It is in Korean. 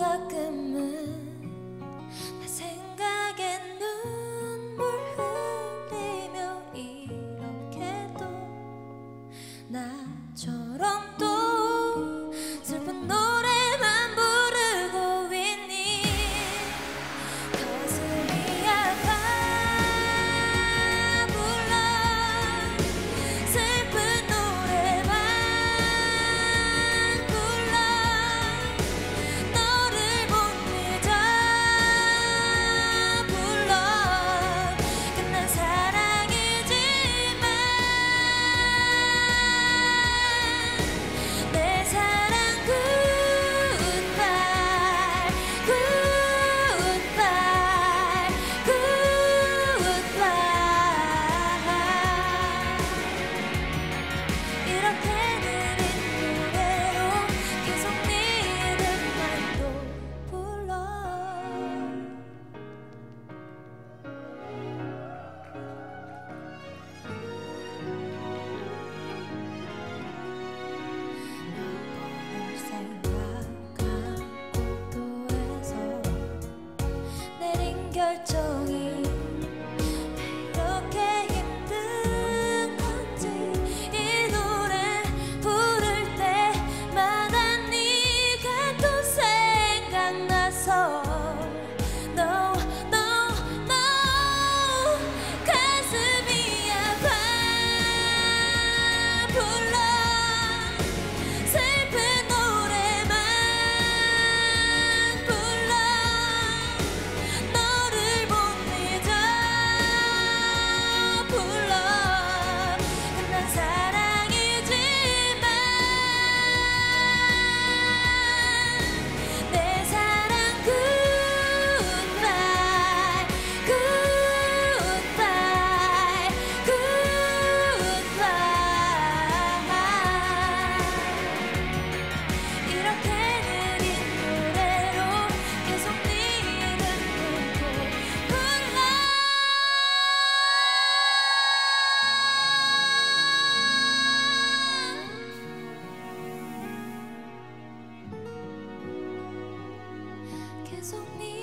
가끔은 내 생각에 눈물 흘리며 이렇게도 나처럼 또 送你